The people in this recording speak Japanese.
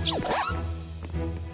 ん?